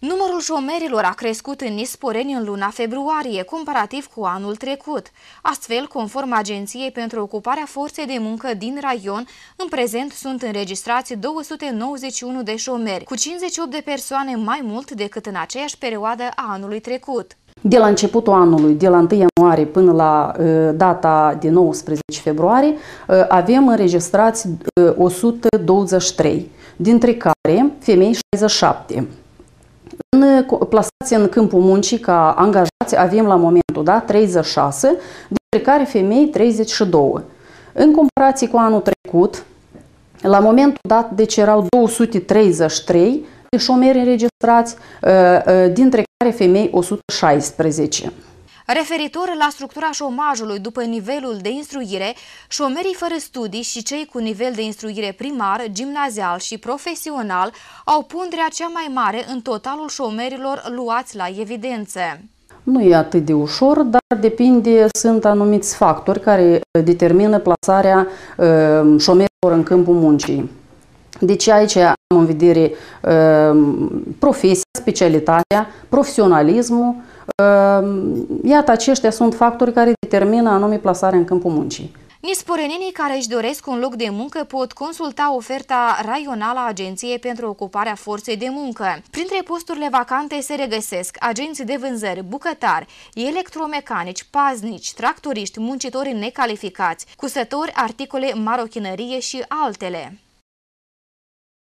Numărul șomerilor a crescut în Nisporeni în luna februarie, comparativ cu anul trecut. Astfel, conform Agenției pentru Ocuparea Forței de Muncă din raion, în prezent sunt înregistrați 291 de șomeri, cu 58 de persoane mai mult decât în aceeași perioadă a anului trecut. De la începutul anului, de la 1 ianuarie până la uh, data de 19 februarie, uh, avem înregistrați uh, 123, dintre care femei 67. În, plasați în câmpul muncii ca angajați avem la momentul da, 36, dintre care femei 32. În comparație cu anul trecut, la momentul dat, deci erau 233 de șomeri înregistrați, ă, ă, dintre care femei 116. Referitor la structura șomajului după nivelul de instruire, șomerii fără studii și cei cu nivel de instruire primar, gimnazial și profesional au punderea cea mai mare în totalul șomerilor luați la evidență. Nu e atât de ușor, dar depinde, sunt anumiți factori care determină plasarea uh, șomerilor în câmpul muncii. Deci aici am în vedere uh, profesia, specialitatea, profesionalismul, Ehm, iată, aceștia sunt factori care determină anume plasarea în câmpul muncii. Nisporenenii care își doresc un loc de muncă pot consulta oferta raională a Agenției pentru Ocuparea Forței de Muncă. Printre posturile vacante se regăsesc agenții de vânzări, bucătari, electromecanici, paznici, tractoriști, muncitori necalificați, cusători, articole, marochinărie și altele.